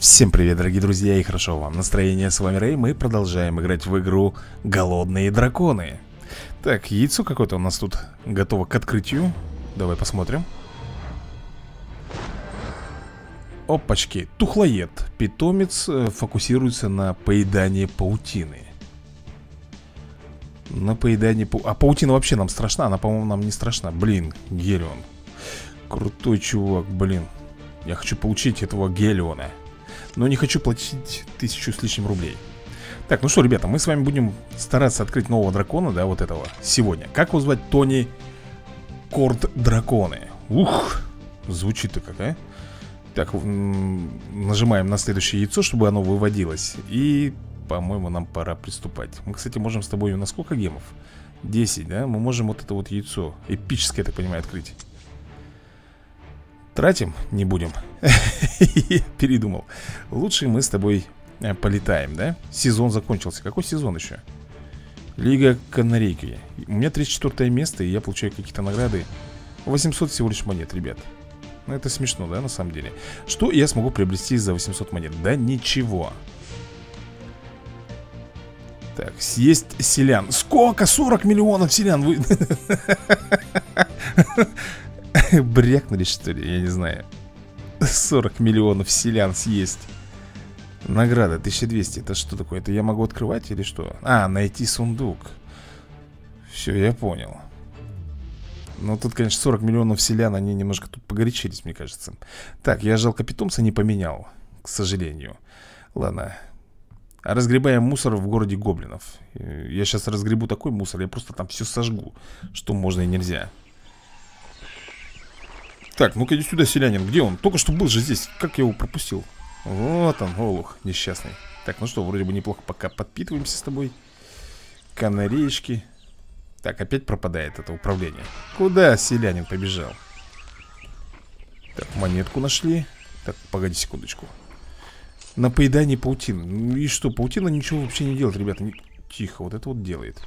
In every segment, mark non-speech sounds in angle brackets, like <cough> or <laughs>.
Всем привет, дорогие друзья, и хорошо вам настроение, с вами Рэй. Мы продолжаем играть в игру Голодные драконы Так, яйцо какое-то у нас тут готово к открытию. Давай посмотрим. Опачки, тухлоед. Питомец э, фокусируется на поедании паутины. На поедании пау... А паутина вообще нам страшна? Она, по-моему, нам не страшна. Блин, Гелион. Крутой чувак, блин. Я хочу получить этого Гелиона но не хочу платить тысячу с лишним рублей Так, ну что, ребята, мы с вами будем стараться открыть нового дракона, да, вот этого Сегодня Как его звать? Тони Корд Драконы Ух, звучит-то как, а? Так, нажимаем на следующее яйцо, чтобы оно выводилось И, по-моему, нам пора приступать Мы, кстати, можем с тобой на сколько гемов? 10, да? Мы можем вот это вот яйцо Эпическое, я так понимаю, открыть Тратим? Не будем <laughs> Передумал Лучше мы с тобой э, полетаем, да? Сезон закончился Какой сезон еще? Лига Канарейки У меня 34 место, и я получаю какие-то награды 800 всего лишь монет, ребят Ну это смешно, да, на самом деле Что я смогу приобрести за 800 монет? Да ничего Так, съесть селян Сколько? 40 миллионов селян Вы... <laughs> <laughs> Брякнули, что ли? Я не знаю. 40 миллионов селян съесть. Награда 1200 Это что такое? Это я могу открывать или что? А, найти сундук. Все, я понял. Ну тут, конечно, 40 миллионов селян Они немножко тут погорячились, мне кажется. Так, я жалко питомца не поменял К сожалению. Ладно. Разгребаем мусор в городе гоблинов. Я сейчас разгребу такой мусор Я просто там все сожгу Что можно и нельзя так, ну-ка иди сюда, селянин. Где он? Только что был же здесь. Как я его пропустил? Вот он, олух, несчастный. Так, ну что, вроде бы неплохо пока подпитываемся с тобой. Канареечки. Так, опять пропадает это управление. Куда селянин побежал? Так, монетку нашли. Так, погоди секундочку. На поедание паутины. Ну и что, паутина ничего вообще не делает, ребята. Тихо, вот это вот делает.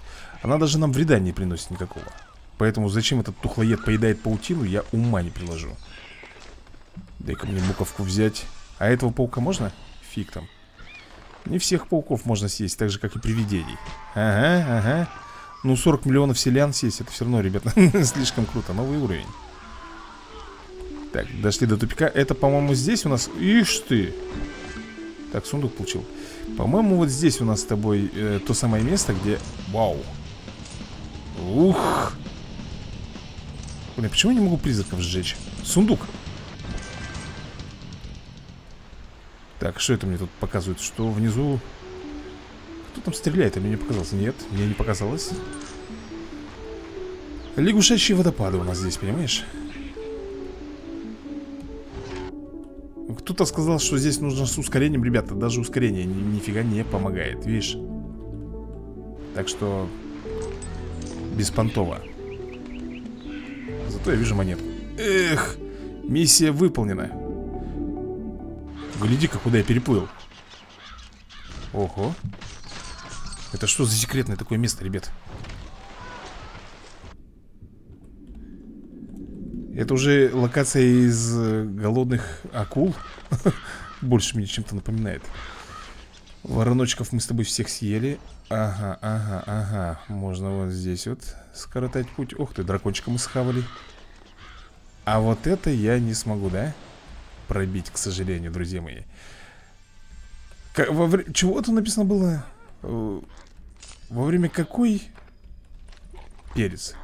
Она даже нам вреда не приносит никакого. Поэтому зачем этот тухлоед поедает паутину, я ума не приложу. Дай-ка мне буковку взять. А этого паука можно? Фиг там. Не всех пауков можно съесть, так же, как и привидений. Ага, ага. Ну, 40 миллионов селян съесть, это все равно, ребята, <laughs> слишком круто. Новый уровень. Так, дошли до тупика. Это, по-моему, здесь у нас... Ишь ты! Так, сундук получил. По-моему, вот здесь у нас с тобой э, то самое место, где... Вау! Ух! Блин, почему я не могу призраков сжечь? Сундук Так, что это мне тут показывает? Что внизу... Кто там стреляет? А мне не показалось? Нет, мне не показалось Лягушачьи водопады у нас здесь, понимаешь? Кто-то сказал, что здесь нужно с ускорением Ребята, даже ускорение ни нифига не помогает Видишь? Так что Беспонтово Зато я вижу монетку. Эх, миссия выполнена. Гляди-ка, куда я переплыл. Ого. Это что за секретное такое место, ребят? Это уже локация из э, голодных акул <laughs> Больше мне чем-то напоминает Вороночков мы с тобой всех съели Ага, ага, ага Можно вот здесь вот скоротать путь Ох ты, дракончика мы схавали А вот это я не смогу, да? Пробить, к сожалению, друзья мои как, во вре... Чего тут написано было? Э, во время какой перец?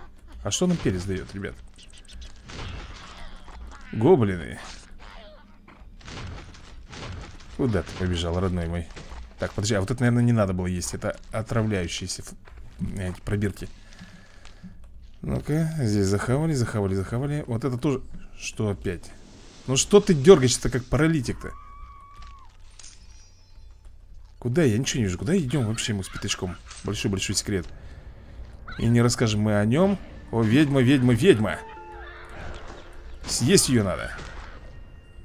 А что нам перец дает, ребят? Гоблины Куда ты побежал, родной мой? Так, подожди, а вот это, наверное, не надо было есть Это отравляющиеся эти пробирки Ну-ка, здесь захавали, захавали, захавали Вот это тоже... Что опять? Ну что ты дергаешься как паралитик-то? Куда? Я ничего не вижу Куда идем вообще мы с пятачком? Большой-большой секрет И не расскажем мы о нем О, ведьма, ведьма, ведьма Съесть ее надо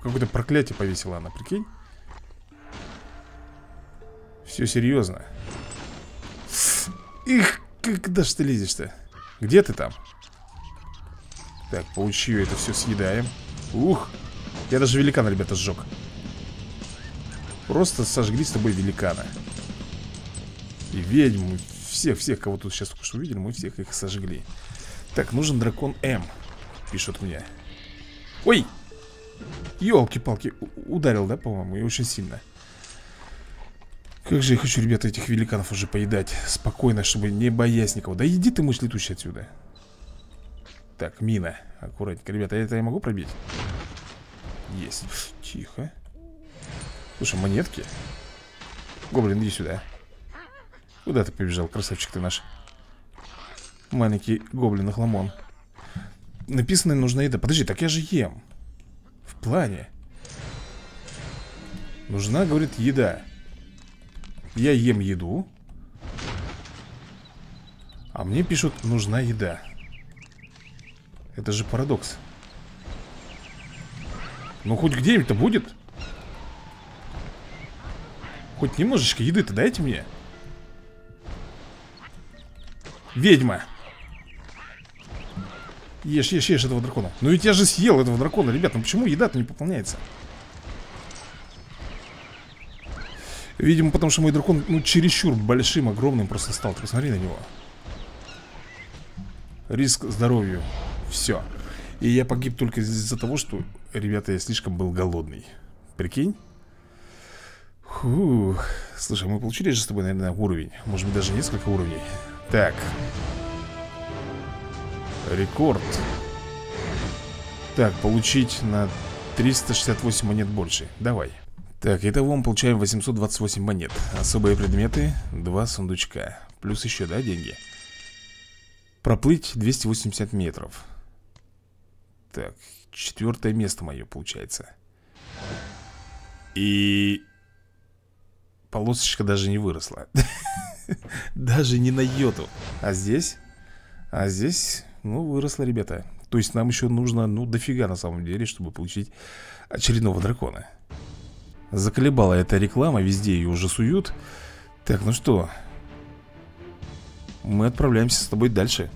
Какое-то проклятие повесила она, прикинь все серьезно. Их, когда ж ты лезешь-то? Где ты там? Так, паучью это все съедаем. Ух! Я даже великана, ребята, сжег. Просто сожгли с тобой великана И ведьму Всех-всех, кого тут сейчас только что увидели Мы всех их сожгли Так, нужен дракон М Пишут мне Ой! Елки-палки, ударил, да, по-моему, и очень сильно Как же я хочу, ребята, этих великанов уже поедать Спокойно, чтобы не боясь никого. Да иди ты, мышь летущий отсюда. Так, мина, аккуратненько. Ребята, это я могу пробить? Есть. Тихо. Слушай, монетки? Гоблин, иди сюда. Куда ты побежал, красавчик ты наш? Маленький гоблин охламон Написано нужна еда. Подожди, так я же ем. В плане. Нужна, говорит, еда Я ем еду. А мне пишут, нужна еда. Это же парадокс. Ну хоть где-нибудь-то будет. Хоть немножечко еды-то дайте мне. Ведьма. Ешь, ешь, ешь этого дракона. Ну ведь я же съел этого дракона, ребят Ну почему еда-то не пополняется? Видимо, потому что мой дракон, ну, чересчур большим, огромным просто стал. Ты посмотри на него. Риск здоровью. Все И я погиб только из-за того, что, ребята, я слишком был голодный. Прикинь? Фух. Слушай, мы получили же с тобой, наверное, уровень. Может быть, даже несколько уровней. Так. Рекорд. Так, получить на 368 монет больше. Давай Так, итого мы получаем 828 монет. Особые предметы, два сундучка Плюс еще, да, деньги? Проплыть 280 метров. Так, четвертое место мое получается. И полосочка даже не выросла. <laughs> Даже не на йоту. А здесь? А здесь, ну, выросла, ребята. То есть нам еще нужно, ну, дофига на самом деле Чтобы получить очередного дракона Заколебала эта реклама Везде ее уже суют. Так, ну что? Мы отправляемся с тобой дальше.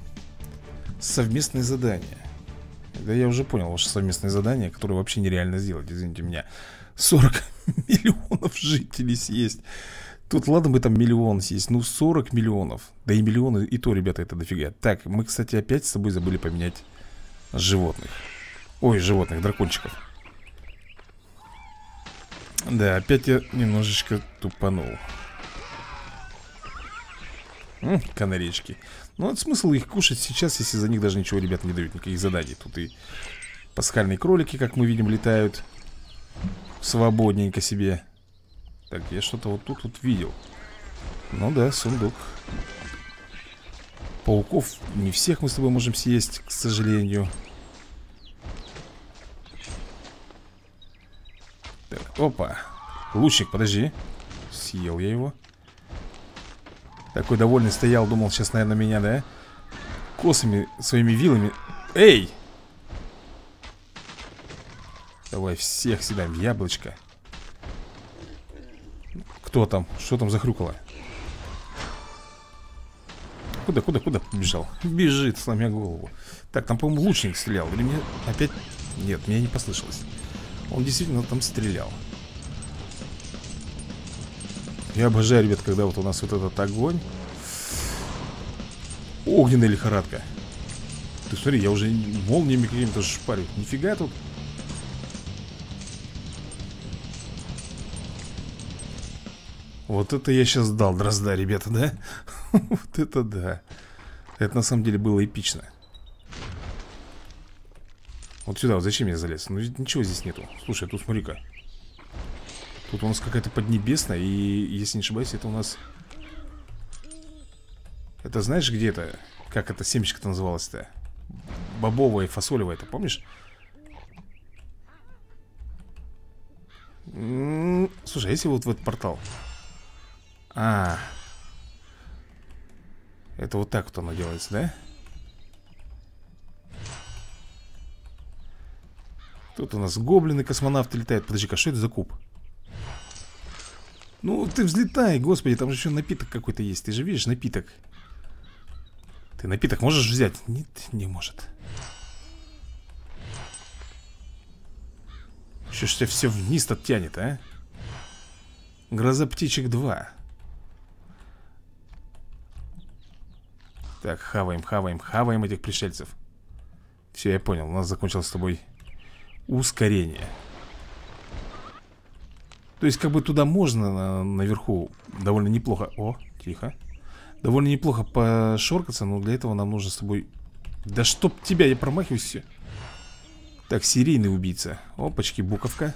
Совместное задание Да я уже понял ваше совместное задание Которое вообще нереально сделать, извините меня. 40 <laughs> миллионов жителей съесть. Тут ладно бы там миллион съесть Ну 40 миллионов. Да и миллионы, и то, ребята, это дофига. Так, мы, кстати, опять с тобой забыли поменять Животных. Ой, животных, дракончиков Да, опять я немножечко тупанул. М, Канаречки. Ну, вот смысл их кушать сейчас, если за них даже ничего, ребята, не дают Никаких заданий. Тут и пасхальные кролики, как мы видим, летают Свободненько себе. Так, я что-то вот тут вот видел. Ну да, сундук. Пауков не всех мы с тобой можем съесть, к сожалению опа Лучник, подожди Съел я его Такой довольный стоял, думал, сейчас, наверное, меня, да? Косами, своими вилами Эй! Давай всех в яблочко Кто там? Что там захрюкало? Куда, куда, куда побежал? Бежит, сломя голову Так, там, по-моему, лучник стрелял Или мне опять... Нет, мне не послышалось Он действительно там стрелял Я обожаю, ребят, когда вот у нас вот этот огонь. Огненная лихорадка. Ты смотри, я уже молниями какими-то шпарю. Нифига тут. Вот это я сейчас дал дрозда, ребята, да? <laughs> Вот это да. Это на самом деле было эпично. Вот сюда, вот зачем я залез? Ну ничего здесь нету. Слушай, тут смотри-ка Тут у нас какая-то поднебесная И, если не ошибаюсь, это у нас Это знаешь где это? Как это семечко-то называлось-то? Бобовая, фасолевая, это помнишь? Слушай, а если вот в этот портал а. Это вот так вот оно делается, да? Тут у нас гоблины-космонавты летают. Подожди-ка, что это за куб? Ну, ты взлетай, господи, там же еще напиток какой-то есть. Ты же видишь напиток. Ты напиток можешь взять? Нет, не может. Что ж тебя все вниз-то тянет, а? Гроза птичек 2 Так, хаваем, хаваем, хаваем этих пришельцев Все, я понял, у нас закончилось с тобой ускорение То есть как бы туда можно на, наверху довольно неплохо. О, тихо. Довольно неплохо пошоркаться, но для этого нам нужно с тобой Да чтоб тебя, я промахиваюсь Так, серийный убийца. Опачки, буковка.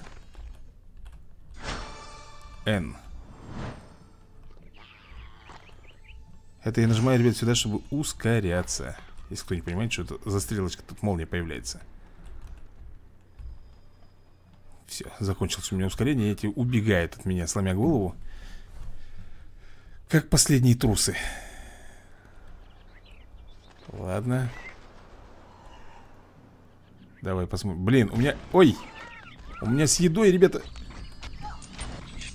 N Это я нажимаю, ребят, сюда, чтобы ускоряться. Если кто не понимает, что это за стрелочка Тут молния появляется Все, закончилось у меня ускорение Эти убегают от меня, сломя голову. Как последние трусы. Ладно. Давай посмотрим Блин, у меня... Ой! У меня с едой, ребята.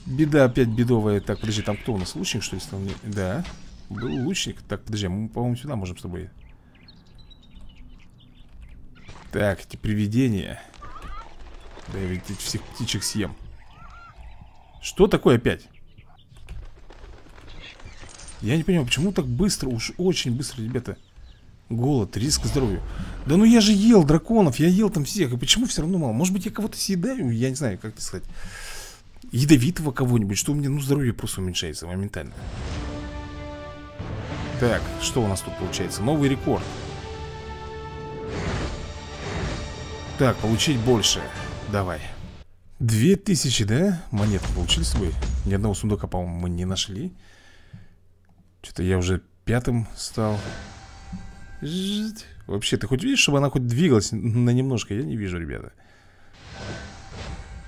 Беда опять бедовая. Так, подожди, там кто у нас? Лучник, что ли, стал? Да был лучник. Так, подожди, мы, по-моему, сюда можем с тобой. Так, эти привидения Да я ведь всех птичек съем Что такое опять? Я не понимаю, почему так быстро Уж очень быстро, ребята Голод, риск здоровью Да ну я же ел драконов, я ел там всех И почему все равно мало? Может быть я кого-то съедаю? Я не знаю, как это сказать Ядовитого кого-нибудь Что у меня, ну, здоровье просто уменьшается моментально так, что у нас тут получается? Новый рекорд Так, получить больше Давай. Две тысячи, да? Монет получили с? Ни одного сундука, по-моему, мы не нашли. Что-то я уже пятым стал. Вообще, ты хоть видишь, чтобы она хоть двигалась на немножко? Я не вижу, ребята.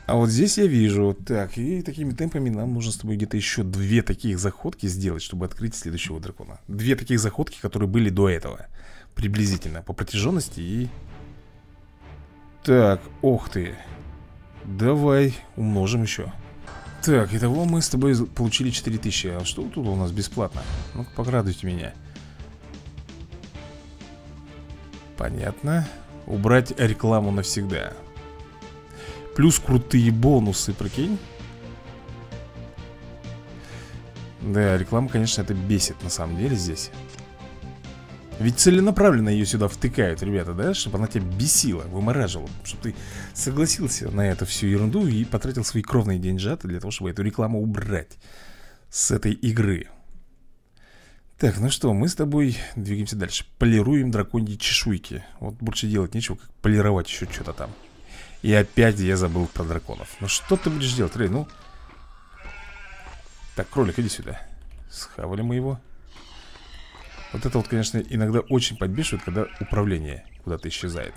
А вот здесь я вижу. Так, и такими темпами нам нужно с тобой где-то еще две таких заходки сделать Чтобы открыть следующего дракона. Две таких заходки, которые были до этого Приблизительно, по протяженности и... Так, ох ты. Давай умножим еще Так, итого мы с тобой получили 4000 А что тут у нас бесплатно? Ну-ка, поградуйте меня. Понятно. Убрать рекламу навсегда. Плюс крутые бонусы, прикинь. Да, реклама, конечно, это бесит на самом деле здесь Ведь целенаправленно ее сюда втыкают, ребята, да? Чтобы она тебя бесила, вымораживала Чтобы ты согласился на эту всю ерунду И потратил свои кровные деньжаты для того, чтобы эту рекламу убрать С этой игры. Так, ну что, мы с тобой двигаемся дальше. Полируем драконьи чешуйки. Вот больше делать нечего, как полировать еще что-то там. И опять я забыл про драконов. Ну что ты будешь делать, Рэй, ну Так, кролик, иди сюда. Схавали мы его Вот это вот, конечно, иногда очень подбешивает Когда управление куда-то исчезает.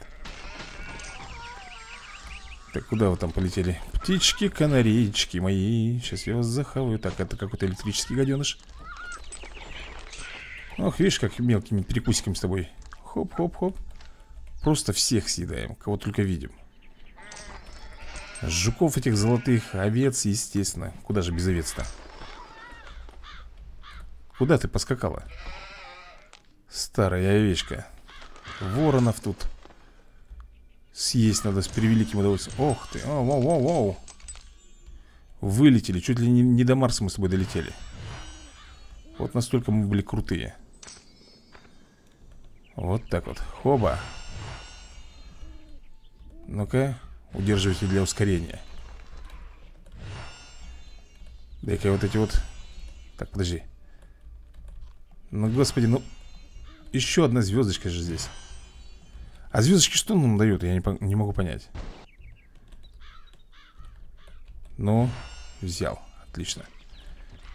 Так, куда вы там полетели? Птички, канареечки мои. Сейчас я вас захаваю. Так, это какой-то электрический гаденыш. Ох, видишь, как мелкими перекусиками с тобой. Хоп-хоп-хоп. Просто всех съедаем, кого только видим. Жуков этих золотых, овец, естественно. Куда же без овец-то? Куда ты поскакала? Старая овечка. Воронов тут. Съесть надо с превеликим удовольствием. Ох ты, о, воу, воу, воу. Вылетели, чуть ли не, не до Марса мы с тобой долетели. Вот настолько мы были крутые. Вот так вот, хоба. Ну-ка Удерживатель для ускорения. Дай-ка вот эти вот. Так, подожди. Ну, господи, ну Еще одна звездочка же здесь А звездочки что нам дают? Я не, не могу понять Ну, взял Отлично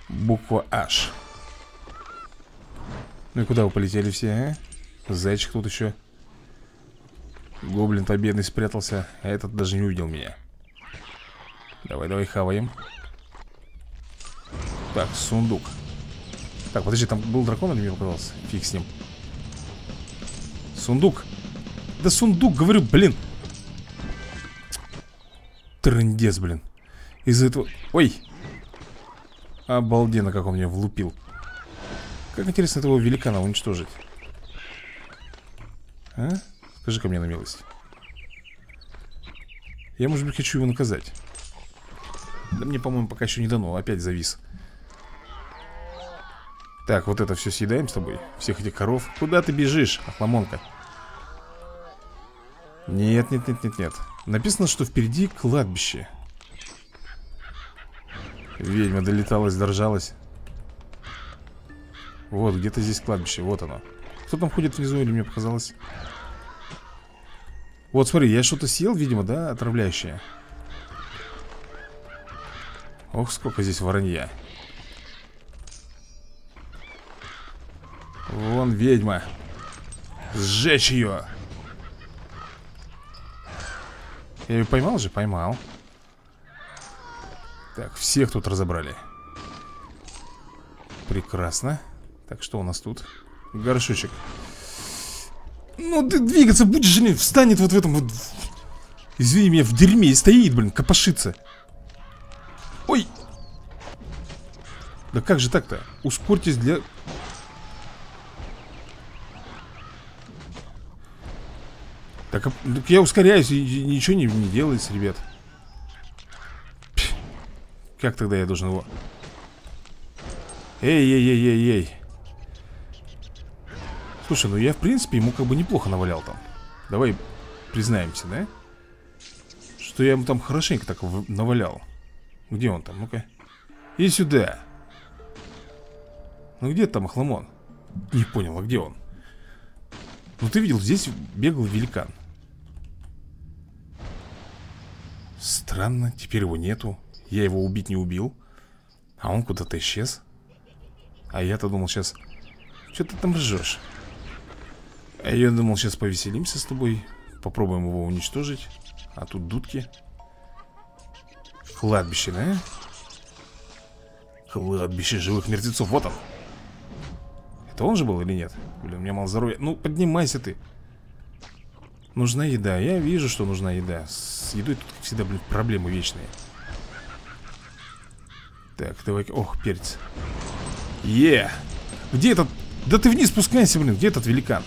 Буква H Ну и куда вы полетели все, а? Зайчик тут еще Гоблин-то бедный спрятался, а этот даже не увидел меня. Давай, давай, хаваем. Так, сундук. Так, подожди, там был дракон или мне показалось? Фиг с ним. Сундук. Да сундук, говорю, блин. Трындец, блин. Из-за этого... Ой! Обалденно, как он меня влупил. Как интересно этого великана уничтожить. А? скажи ко мне на милость Я, может быть, хочу его наказать Да мне, по-моему, пока еще не дано Опять завис Так, вот это все съедаем с тобой Всех этих коров. Куда ты бежишь, охламонка? Нет, нет, нет, нет, нет. Написано, что впереди кладбище. Ведьма долеталась, доржалась Вот, где-то здесь кладбище, вот оно. Кто там ходит внизу или мне показалось? Вот, смотри, я что-то съел, видимо, да, отравляющее? Ох, сколько здесь воронья Вон ведьма Сжечь ее Я ее поймал же? Поймал Так, всех тут разобрали Прекрасно Так, что у нас тут? Горшочек Ну, ты двигаться будешь же, встанет вот в этом вот Извини меня, в дерьме стоит, блин, копошится Ой! Да как же так-то? Ускорьтесь для... Так, а, так я ускоряюсь и ничего не, не делается, ребят Пх, Как тогда я должен его... Эй-эй-эй-эй-эй Слушай, ну я в принципе ему как бы неплохо навалял там Давай признаемся, да? Что я ему там хорошенько так навалял где он там? Ну-ка. И сюда. Ну где там Ахламон? Не понял, а где он? Ну ты видел, здесь бегал великан. Странно, теперь его нету. Я его убить не убил. А он куда-то исчез. А я-то думал сейчас... Что ты там ржешь? А я думал, сейчас повеселимся с тобой. Попробуем его уничтожить. А тут дудки. Кладбище, да? Кладбище живых мертвецов, вот он Это он же был или нет? Блин, у меня мало здоровья Ну, поднимайся ты Нужна еда, я вижу, что нужна еда. С едой тут, всегда, блин, проблемы вечные. Так, давай, ох, перец. Е, где этот? Да ты вниз спускайся, блин, где этот великан?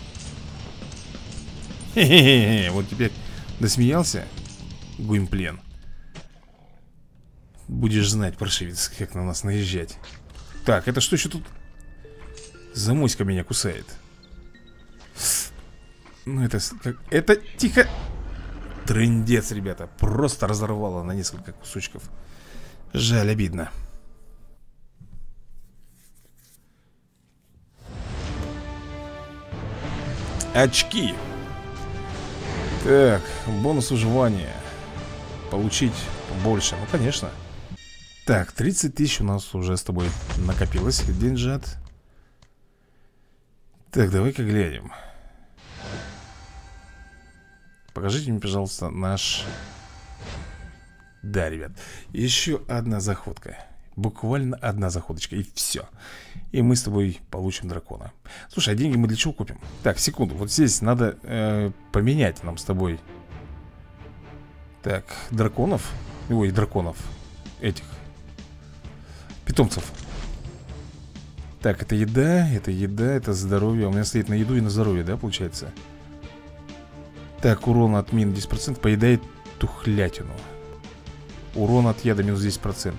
Хе-хе-хе, вот теперь досмеялся. Гуимплен Будешь знать, паршивец, как на нас наезжать. Так, это что еще тут? Замоська меня кусает Ну это... Это тихо. Трындец, ребята Просто разорвало на несколько кусочков. Жаль, обидно. Очки. Так, бонус выживания. Получить больше Ну, конечно. Так, 30 тысяч у нас уже с тобой накопилось. Деньжат. Так, давай-ка глянем Покажите мне, пожалуйста, наш... Да, ребят, еще одна заходка. Буквально одна заходочка, и все И мы с тобой получим дракона. Слушай, а деньги мы для чего купим? Так, секунду, вот здесь надо э, поменять нам с тобой. Так, драконов? Ой, драконов. Этих. Питомцев. Так, это еда, это еда, это здоровье. У меня стоит на еду и на здоровье, да, получается? Так, урон от мин 10% Поедает тухлятину. Урон от яда минус 10%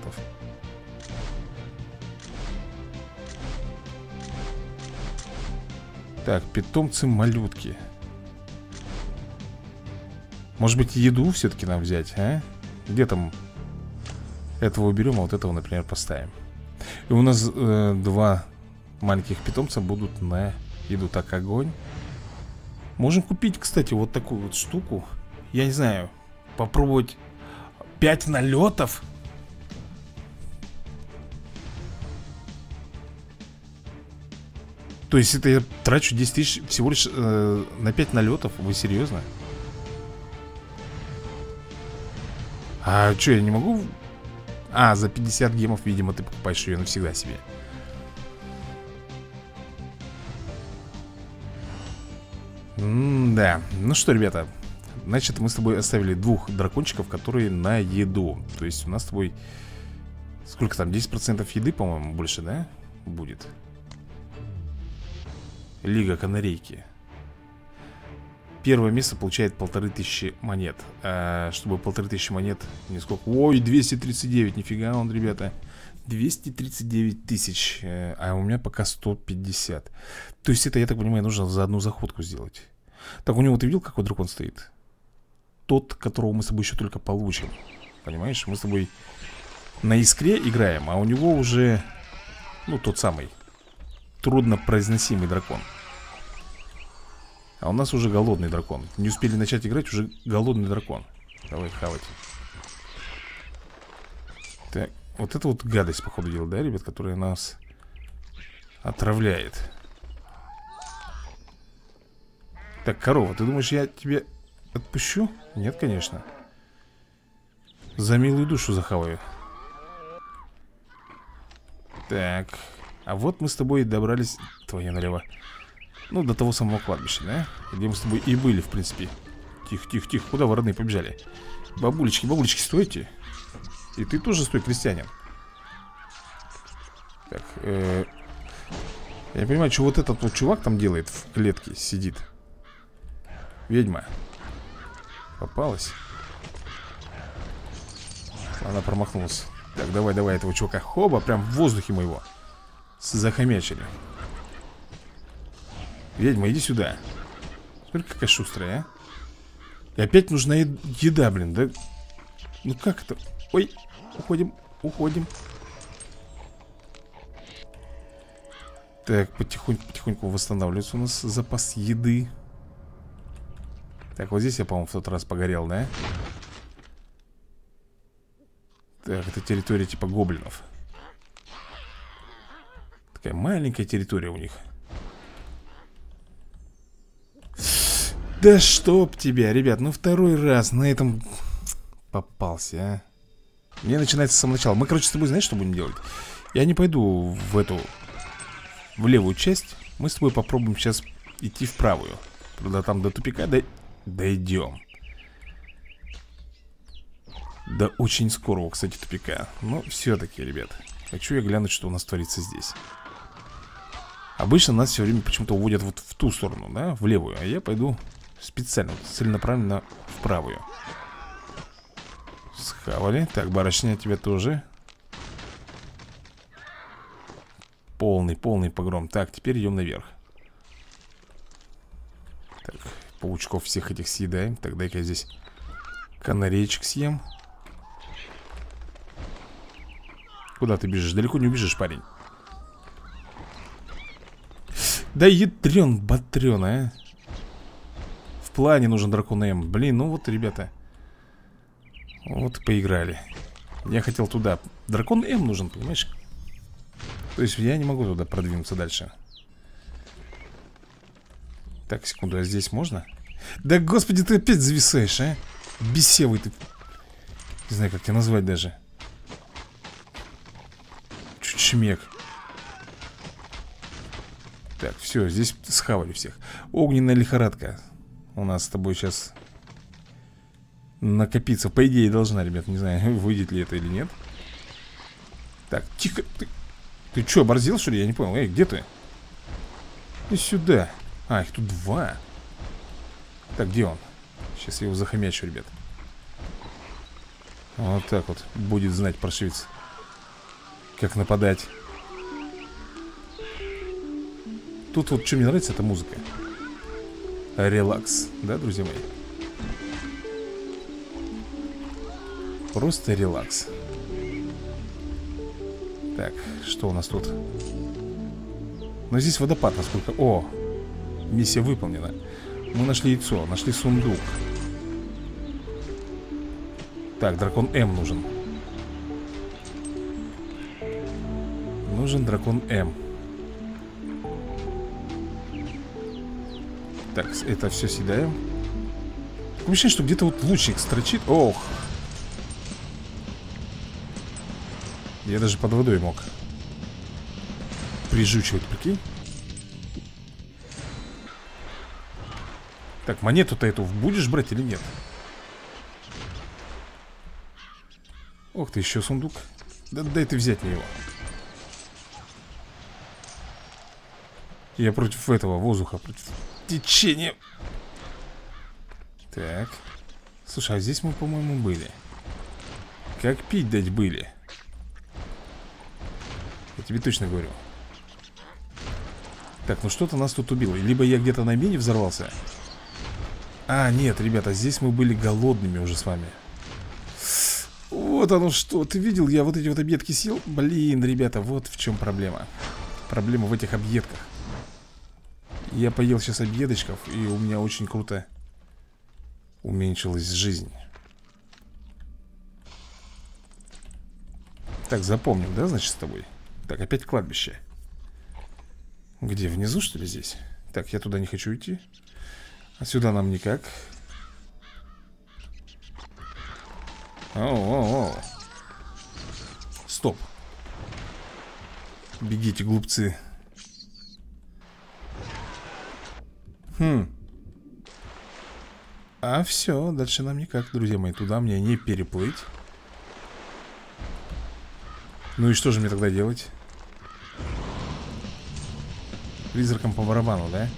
Так, питомцы-малютки Может быть, еду все-таки нам взять, а? Где там? Этого уберем, а вот этого, например, поставим. И у нас э, два маленьких питомца будут на еду. Так, огонь Можем купить, кстати, вот такую вот штуку Я не знаю Попробовать 5 налетов То есть это я трачу 10 тысяч всего лишь э, на 5 налетов? Вы серьезно? А что, я не могу а, за 50 гемов, видимо, ты покупаешь ее навсегда себе М-да Ну что, ребята Значит, мы с тобой оставили двух дракончиков, которые на еду. То есть у нас с тобой Сколько там, 10% еды, по-моему, больше, да? Будет? Лига канарейки. Первое место получает полторы тысячи монет. А, Чтобы полторы тысячи монет не сколько? Ой, 239, нифига он, ребята. 239 тысяч э, А у меня пока 150 То есть это, я так понимаю, нужно за одну заходку сделать Так, у него ты видел, какой дракон стоит? Тот, которого мы с тобой еще только получим. Понимаешь, мы с тобой на искре играем А у него уже, ну, тот самый Трудно произносимый дракон. А у нас уже голодный дракон. Не успели начать играть, уже голодный дракон. Давай хавать. Так, вот это вот гадость, походу дела, да, ребят, которая нас отравляет Так, корова, ты думаешь, я тебе отпущу? Нет, конечно За милую душу захаваю Так А вот мы с тобой добрались Твоя налево ну, до того самого кладбища, да? Где мы с тобой и были, в принципе Тихо, тихо, тихо, куда вы, побежали? Бабулечки, бабулечки, стойте И ты тоже стой, крестьянин Так, э Я понимаю, что вот этот вот чувак там делает в клетке, сидит Ведьма. Попалась. Она промахнулась. Так, давай, давай этого чувака. Хоба, прям в воздухе моего. Захомячили. Ведьма, иди сюда. Смотри, какая шустрая, а. И опять нужна еда, блин, да? Ну как это? Ой, уходим, уходим. Так, потихоньку-потихоньку восстанавливается у нас запас еды Так, вот здесь я, по-моему, в тот раз погорел, да? Так, это территория типа гоблинов. Такая маленькая территория у них. Да чтоб тебя, ребят, ну второй раз на этом попался, а. Мне начинается с самого начала. Мы, короче, с тобой знаешь, что будем делать? Я не пойду в эту, в левую часть. Мы с тобой попробуем сейчас идти в правую. Правда, там до тупика до... дойдем. До очень скорого, кстати, тупика. Но все-таки, ребят Хочу я глянуть, что у нас творится здесь. Обычно нас все время почему-то уводят вот в ту сторону, да, в левую А я пойду Специально, целенаправленно в правую. Схавали. Так, барышня, тебя тоже. Полный, полный погром. Так, теперь идем наверх. Так, паучков всех этих съедаем. Так, дай-ка я здесь канареечек съем. Куда ты бежишь? Далеко не убежишь, парень. Да ядрен, батрен, а. Плане нужен дракон М. Блин, ну вот, ребята. Вот поиграли. Я хотел туда. Дракон М нужен, понимаешь? То есть я не могу туда продвинуться дальше Так, секунду, а здесь можно? Да господи, ты опять зависаешь, а? Бесевый ты Не знаю, как тебя назвать даже Чучмек Так, все, здесь схавали всех Огненная лихорадка у нас с тобой сейчас накопиться. По идее должна, ребят, не знаю, <laughs> выйдет ли это или нет. Так, тихо. Ты, ты что, оборзел, что ли? Я не понял. Эй, где ты? И сюда. А, их тут два. Так, где он? Сейчас я его захомячу, ребят. Вот так вот будет знать паршивец. Как нападать. Тут вот что мне нравится, это музыка. Релакс, да, друзья мои? Просто релакс Так, что у нас тут? Ну, здесь водопад, насколько... О, миссия выполнена. Мы нашли яйцо, нашли сундук. Так, дракон М нужен. Нужен дракон М. Так, это все съедаем. Ощущение, что где-то вот лучник строчит. Ох. Я даже под водой мог Прижучивать, прикинь Так, монету-то эту будешь брать или нет? Ох ты, еще сундук. Да дай ты взять мне его. Я против этого воздуха Против течение Так. Слушай, а здесь мы, по-моему, были. Как пить дать были? Я тебе точно говорю. Так, ну что-то нас тут убило. Либо я где-то на мине взорвался А, нет, ребята, здесь мы были голодными уже с вами. Вот оно что, ты видел, я вот эти вот объедки съел? Блин, ребята, вот в чем проблема. Проблема в этих объедках. Я поел сейчас объедочков И у меня очень круто Уменьшилась жизнь. Так, запомним, да, значит, с тобой? Так, опять кладбище. Где, внизу, что ли, здесь? Так, я туда не хочу идти сюда нам никак. О-о-о Стоп. Бегите, глупцы. Хм. А все, дальше нам никак, друзья мои. Туда мне не переплыть. Ну и что же мне тогда делать? Призраком по барабану, да?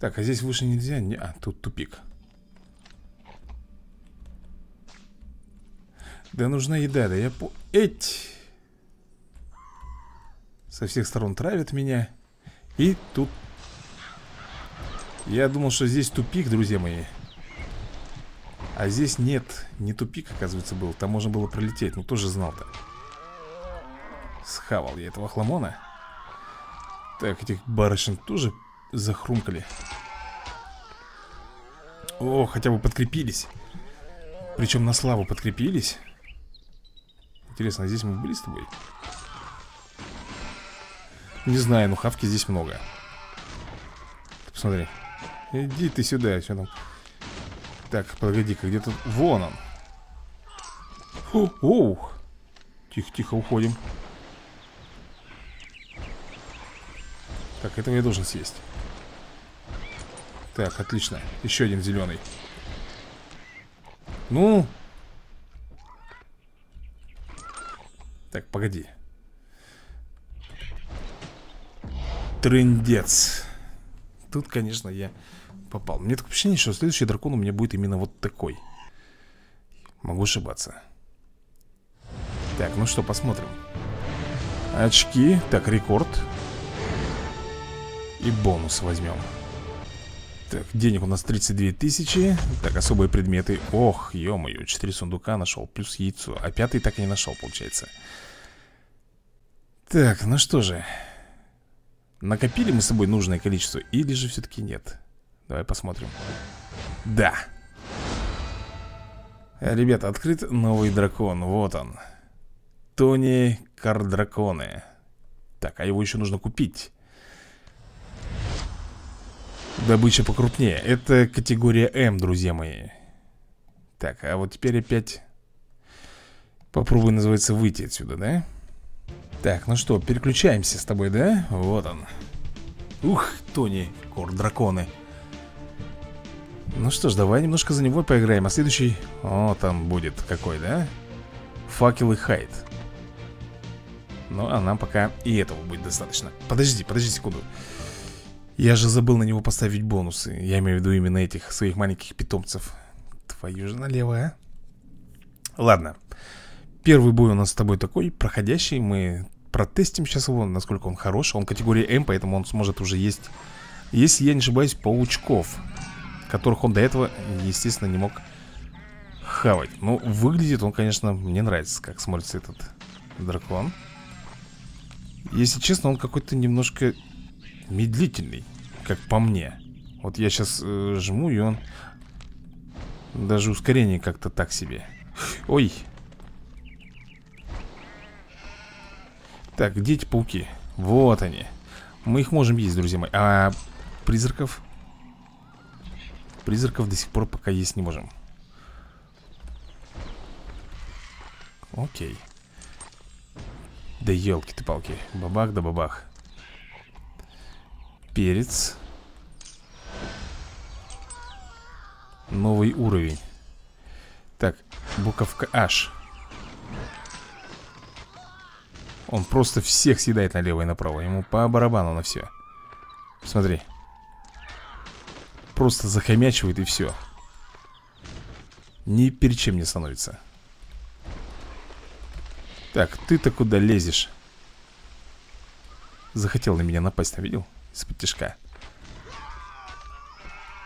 Так, а здесь выше нельзя? Не... А, тут тупик. Да нужна еда, да я по... Эть! Со всех сторон травят меня. И тут. Я думал, что здесь тупик, друзья мои. А здесь нет Не тупик, оказывается, был. Там можно было пролететь, но тоже знал-то? Схавал я этого хламона. Так, этих барышень тоже захрумкали. О, хотя бы подкрепились. Причем на славу подкрепились. Интересно, а здесь мы были с тобой? Не знаю, но хавки здесь много. Посмотри. Иди ты сюда, что там. Так, погоди-ка, где-то... Вон он. Фу, Ух. Тихо-тихо, уходим. Так, этого я должен съесть Так, отлично Еще один зеленый Ну Так, погоди Трындец. Тут, конечно, я попал. Мне такое ощущение, что следующий дракон у меня будет именно вот такой. Могу ошибаться. Так, ну что, посмотрим. Очки. Так, рекорд. И бонус возьмем. Так, денег у нас 32 тысячи. Так, особые предметы. Ох, ё-моё, 4 сундука нашел Плюс яйцо, а пятый так и не нашел, получается. Так, ну что же. Накопили мы с собой нужное количество Или же все-таки нет? Давай посмотрим. Да. Э, Ребята, открыт новый дракон. Вот он. Тони Кардраконы Так, а его еще нужно купить Добыча покрупнее. Это категория М, друзья мои. Так, а вот теперь опять Попробуй, называется, выйти отсюда, да? Так, ну что, переключаемся с тобой, да? Вот он. Ух, Тони, кор драконы. Ну что ж, давай немножко за него поиграем А следующий, о, там будет какой, да? Факел и хайт Ну, а нам пока и этого будет достаточно. Подожди, подожди секунду Я же забыл на него поставить бонусы. Я имею в виду именно этих своих маленьких питомцев. Твою же налево, а? Ладно. Первый бой у нас с тобой такой, проходящий. Мы протестим сейчас его, насколько он хорош. Он категории М, поэтому он сможет уже есть Если я не ошибаюсь, паучков Которых он до этого, естественно, не мог хавать. Ну, выглядит он, конечно, мне нравится Как смотрится этот дракон. Если честно, он какой-то немножко медлительный Как по мне. Вот я сейчас э, жму, и он Даже ускорение как-то так себе. <laughs> Ой, Так, где эти пауки? Вот они. Мы их можем есть, друзья мои. А призраков? Призраков до сих пор пока есть не можем. Окей. Да елки ты палки. Бабах да бабах Перец. Новый уровень. Так, буковка H. Он просто всех съедает налево и направо. Ему по барабану на все Смотри. Просто захомячивает и все Ни перед чем не становится. Так, ты-то куда лезешь? Захотел на меня напасть, видел? Из-под тяжка.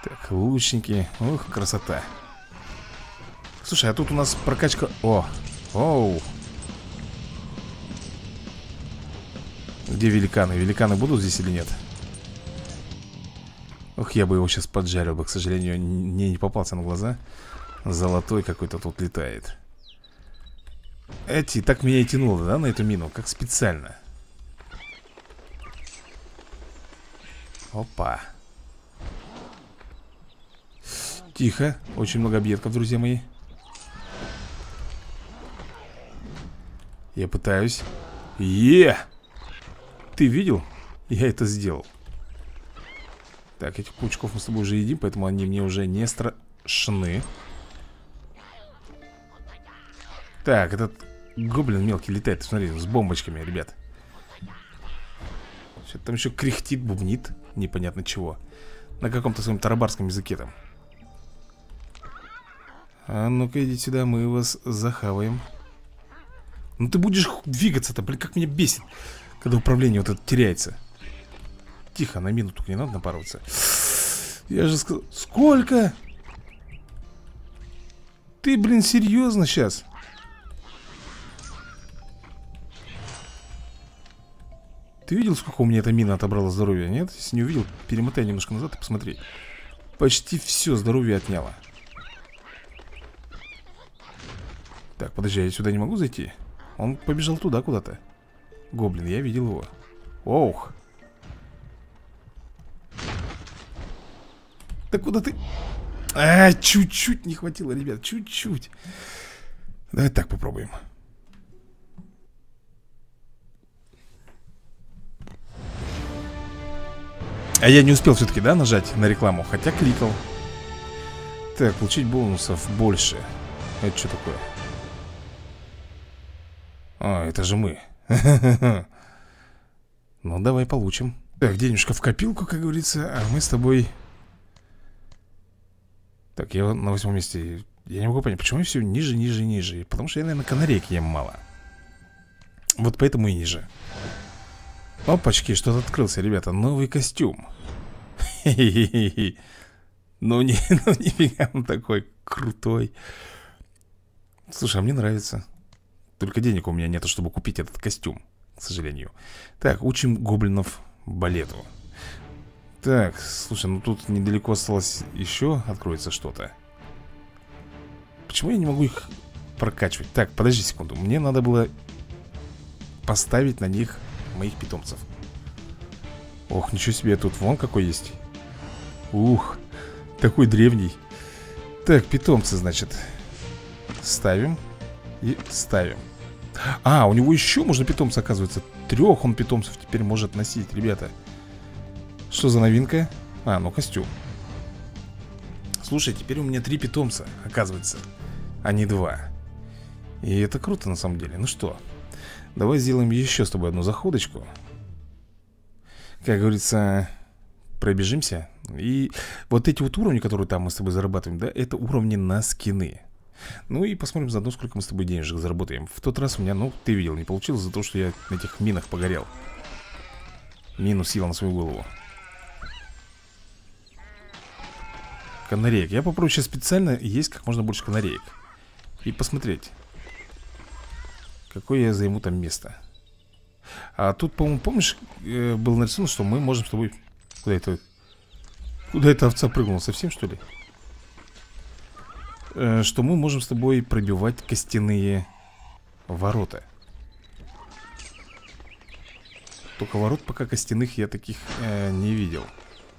Так, лучники. Ух, красота. Слушай, а тут у нас прокачка... О, оу. Где великаны? Великаны будут здесь или нет? Ох, я бы его сейчас поджарил бы. К сожалению, мне не попался на глаза. Золотой какой-то тут летает. Эти, так меня и тянуло, да, на эту мину? Как специально Опа. Тихо, очень много объедков, друзья мои. Я пытаюсь. Е! Ты видел? Я это сделал. Так, этих паучков мы с тобой уже едим Поэтому они мне уже не страшны. Так, этот гоблин мелкий летает Смотри, с бомбочками, ребят. Что-то там еще кряхтит, бубнит Непонятно чего. На каком-то своем тарабарском языке там. А ну-ка, идите сюда, мы вас захаваем. Ну ты будешь двигаться-то, блин, как меня бесит Когда управление вот это теряется. Тихо, на минуту не надо напарываться. Я же сказал... Сколько? Ты, блин, серьезно сейчас? Ты видел, сколько у меня эта мина отобрала здоровья, нет? Если не увидел, перемотай немножко назад и посмотри. Почти все здоровье отняла Так, подожди, я сюда не могу зайти? Он побежал туда куда-то. Гоблин, я видел его. Ох! Да куда ты... А, чуть-чуть не хватило, ребят, чуть-чуть. Давай так попробуем А я не успел все-таки, да, нажать на рекламу Хотя кликал. Так, получить бонусов больше. Это что такое? А, это же мы. <laughs> Ну, давай получим. Так, денежка в копилку, как говорится А мы с тобой. Так, я на восьмом месте. Я не могу понять, почему я все ниже, ниже, ниже? Потому что я, наверное, канарейки ем мало. Вот поэтому и ниже Опачки, что-то открылся, ребята Новый костюм. <laughs> Ну, не, <laughs> ну нифига он такой крутой. Слушай, а мне нравится. Только денег у меня нет, чтобы купить этот костюм К сожалению. Так, учим гоблинов балету. Так, слушай, ну тут недалеко осталось еще Откроется что-то. Почему я не могу их прокачивать? Так, подожди секунду Мне надо было поставить на них моих питомцев. Ох, ничего себе, тут вон какой есть. Ух, такой древний. Так, питомцы, значит. Ставим и ставим. А, у него еще можно питомца, оказывается. Трех он питомцев теперь может носить, ребята. Что за новинка? А, ну костюм. Слушай, теперь у меня три питомца, оказывается. А не два. И это круто на самом деле. Ну что, давай сделаем еще с тобой одну заходочку. Как говорится, пробежимся. И вот эти вот уровни, которые там мы с тобой зарабатываем Да, это уровни на скины. Ну и посмотрим заодно, сколько мы с тобой денежек заработаем. В тот раз у меня, ну, ты видел, не получилось за то, что я на этих минах погорел. Минус съел на свою голову. Канареек. Я попробую сейчас специально есть как можно больше канареек. И посмотреть Какое я займу там место А тут, по-моему, помнишь, э, было нарисовано, что мы можем с тобой Куда это... Куда эта овца прыгнула? Совсем, что ли? Э, что мы можем с тобой пробивать костяные ворота. Только ворот пока костяных я таких э, не видел.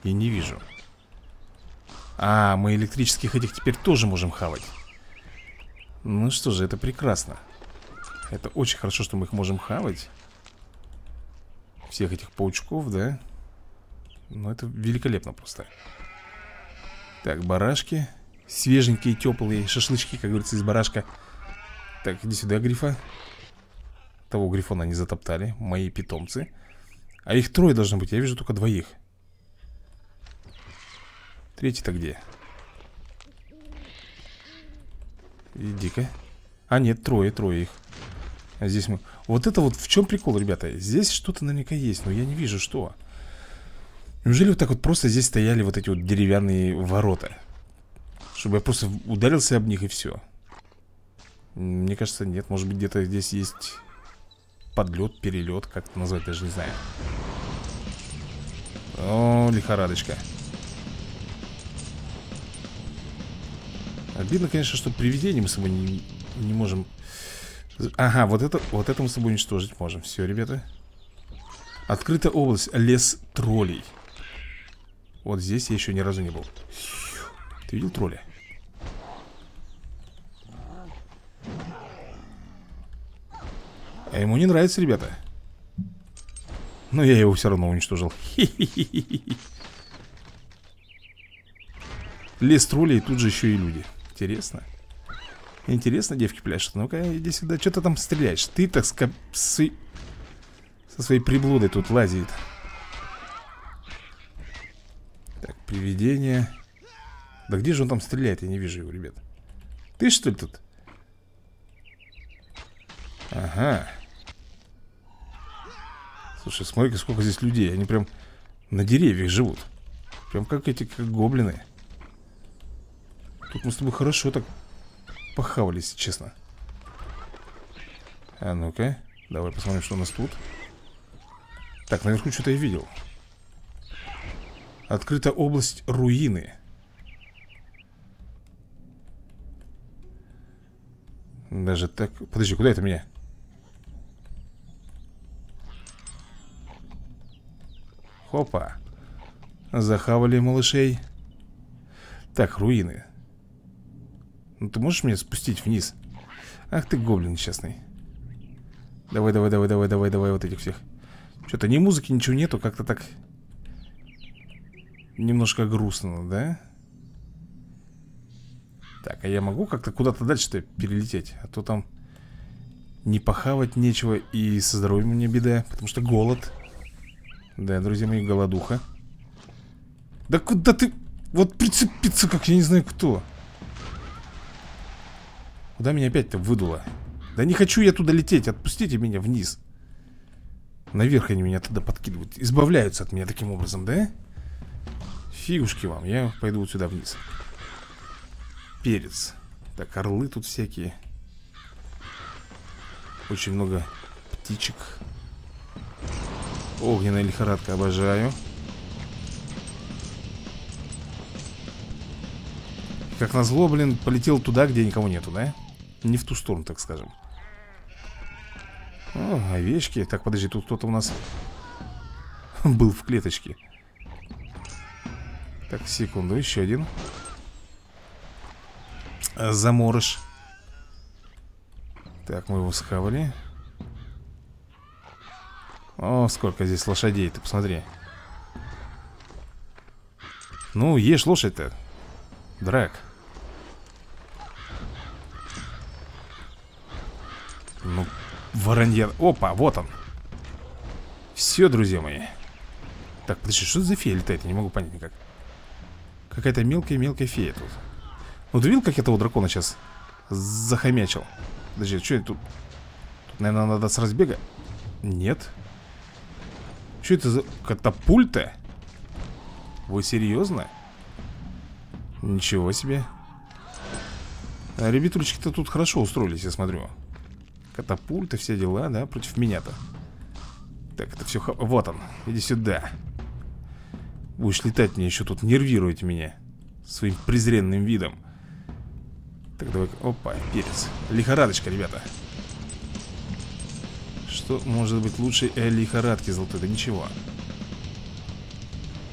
И не вижу. А, мы электрических этих теперь тоже можем хавать. Ну что же, это прекрасно. Это очень хорошо, что мы их можем хавать. Всех этих паучков, да? Ну, это великолепно просто. Так, барашки. Свеженькие, теплые шашлычки, как говорится, из барашка Так, иди сюда, грифа Того грифона не затоптали Мои питомцы А их трое должно быть, я вижу только двоих Третий-то где? Иди-ка А нет, трое, трое их здесь мы... Вот это вот в чем прикол, ребята? Здесь что-то наверняка есть, но я не вижу, что. Неужели вот так вот просто здесь стояли вот эти вот деревянные ворота? Чтобы я просто ударился об них и все Мне кажется, нет. Может быть, где-то здесь есть подлет, перелет Как это назвать, даже не знаю. О, лихорадочка. Обидно, конечно, что привидение мы с собой не, не можем Ага, вот это, вот это мы с собой уничтожить можем. Все, ребята. Открытая область, лес троллей. Вот здесь я еще ни разу не был. Ты видел тролля? А ему не нравится, ребята. Но я его все равно уничтожил. Лес троллей, тут же еще и люди. Интересно Интересно, девки пляшут. Ну-ка, иди сюда. Что ты там стреляешь? Ты так ска... с... со своей приблудой тут лазит. Так, привидение. Да где же он там стреляет? Я не вижу его, ребят. Ты что ли тут? Ага. Слушай, смотри сколько здесь людей. Они прям на деревьях живут. Прям как эти, как гоблины. Тут мы с тобой хорошо так похавались, честно. А ну-ка Давай посмотрим, что у нас тут. Так, наверху что-то я видел. Открыта область руины. Даже так... Подожди, куда это меня? Хопа. Захавали малышей. Так, руины ну ты можешь меня спустить вниз? Ах ты гоблин несчастный Давай, давай, давай, давай, давай, давай вот этих всех Что-то ни музыки, ничего нету Как-то так Немножко грустно, да? Так, а я могу как-то куда-то дальше-то перелететь? А то там не похавать нечего И со здоровьем у меня беда Потому что голод Да, друзья мои, голодуха Да куда ты... Вот прицепиться, как я не знаю кто Куда меня опять-то выдуло? Да не хочу я туда лететь, отпустите меня вниз Наверх они меня туда подкидывают Избавляются от меня таким образом, да? Фигушки вам, я пойду вот сюда вниз Перец Так, орлы тут всякие Очень много птичек Огненная лихорадка, обожаю Как назло, блин, полетел туда, где никого нету, да? Не в ту сторону, так скажем. О, овечки. Так, подожди, тут кто-то у нас <laughs> Был в клеточке. Так, секунду, еще один. Заморыш. Так, мы его схавали. О, сколько здесь лошадей, ты посмотри. Ну, ешь лошадь-то Драк Ну, воронья... Опа, вот он Все, друзья мои Так, подожди, что за фея летает? Я не могу понять никак Какая-то мелкая-мелкая фея тут Ну, ты видел, как этого дракона сейчас захомячил? Подожди, что это тут? Тут, наверное, надо с разбега Нет Что это за катапульта? Вы серьезно? Ничего себе а Ребятулечки-то тут хорошо устроились, я смотрю Катапульты, все дела, да, против меня-то. Так, это все... Вот он, иди сюда. Будешь летать мне еще тут, нервируете меня Своим презренным видом. Так, давай... Опа, перец. Лихорадочка, ребята. Что может быть лучше э, лихорадки золотой? Да ничего.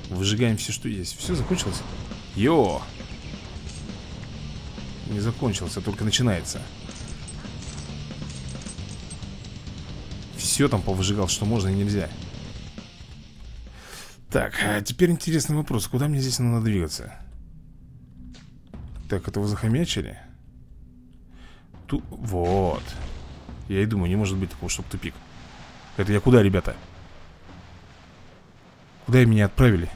Выжигаем все, что есть. Все закончилось? Йо! Не закончилось, а только начинается все там повыжигал, что можно и нельзя Так, а теперь интересный вопрос Куда мне здесь надо двигаться? Так, это вы захомячили? Тут, вот Я и думаю, не может быть такого, чтобы тупик Это я куда, ребята? Куда меня отправили?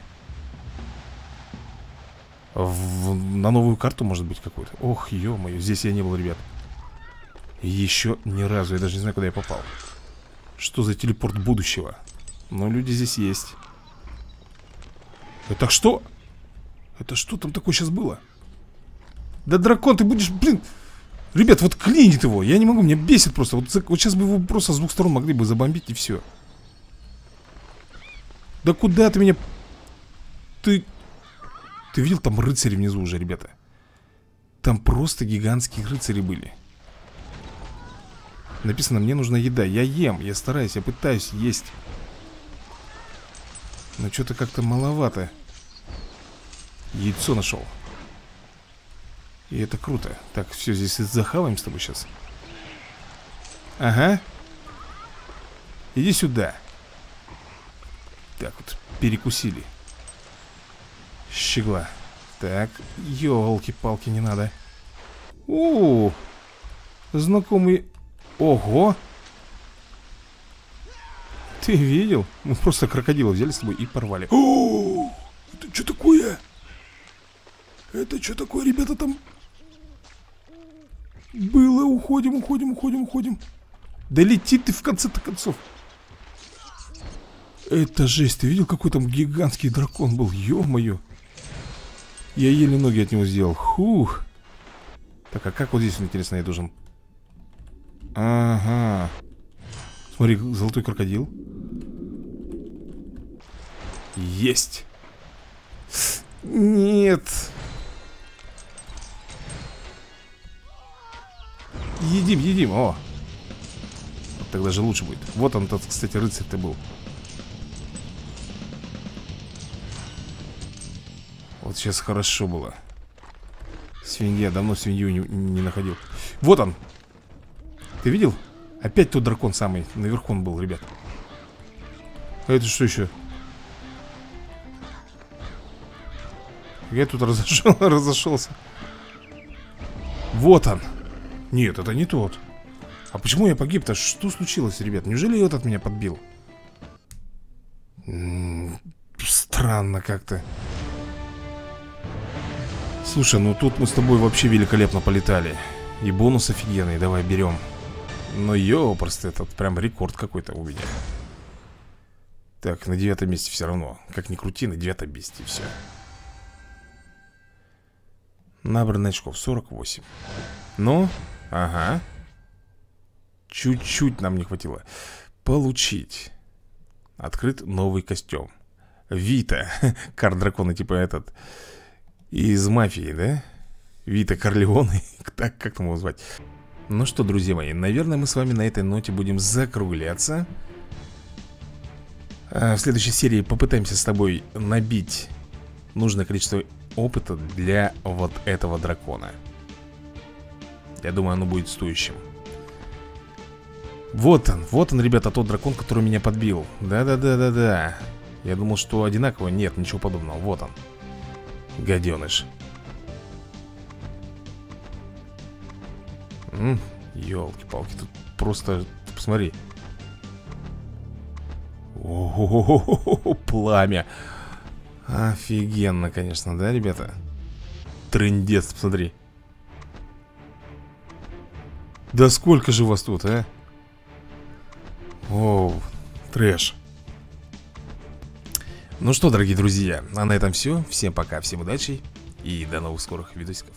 В, на новую карту, может быть, какую-то Ох, ё-моё, здесь я не был, ребят Еще ни разу, я даже не знаю, куда я попал Что за телепорт будущего? Но люди здесь есть. Это что? Это что там такое сейчас было? Да дракон, ты будешь, блин! Ребят, вот клинит его, я не могу, меня бесит просто. Вот, вот сейчас бы его просто с двух сторон могли бы забомбить и все Да куда ты меня... Ты... Ты видел, там рыцари внизу уже, ребята? Там просто гигантские рыцари были Написано, мне нужна еда Я ем, я стараюсь, я пытаюсь есть Но что-то как-то маловато. Яйцо нашел и это круто. Так, все, здесь захаваем с тобой сейчас Ага. Иди сюда. Так вот, перекусили. Щегла. Так, елки-палки, не надо. У, -у, -у Знакомый Ого! Ты видел? Мы просто крокодила взяли с тобой и порвали. О, Это что такое? Это что такое, ребята, там? Было, уходим, уходим, уходим, уходим. Да лети ты в конце-то концов. Это жесть, ты видел, какой там гигантский дракон был, ё-моё. Я еле ноги от него сделал, хух Так, а как вот здесь, интересно, я должен Ага. Смотри, золотой крокодил. Есть. Нет. Едим, едим, о. Тогда же лучше будет. Вот он тот, кстати, рыцарь-то был. Вот сейчас хорошо было. Свинья, давно свинью не, не находил. Вот он Ты видел? Опять тот дракон самый Наверху он был, ребят А это что еще? Я тут разошел, <laughs> разошелся Вот он нет, это не тот А почему я погиб-то? Что случилось, ребят? Неужели этот меня подбил? Странно как-то Слушай, ну тут мы с тобой вообще великолепно полетали И бонус офигенный, давай берем Но ё, просто этот прям рекорд какой-то у меня Так, на девятом месте все равно Как ни крути, на девятом месте все Набрано очков 48 Ну, Ага. Чуть-чуть нам не хватило. Получить. Открыт новый костюм. Вита. <laughs> Кар дракона, типа этот. Из мафии, да? Вита Корлеоне. <laughs> так, как там его звать? Ну что, друзья мои, наверное, мы с вами на этой ноте будем закругляться. А в следующей серии попытаемся с тобой набить нужное количество опыта для вот этого дракона. Я думаю, оно будет стоящим. Вот он, вот он, ребята, тот дракон, который меня подбил. Да-да-да-да-да. Я думал, что одинаково, нет, ничего подобного. Вот он. Гаденыш Елки-палки, тут просто, посмотри. О-о-о-о-о, пламя. Офигенно, конечно, да, ребята? Трындец, посмотри. Да сколько же вас тут, а? Оу, трэш. Ну что, дорогие друзья, а на этом все Всем пока, всем удачи И до новых скорых видосиков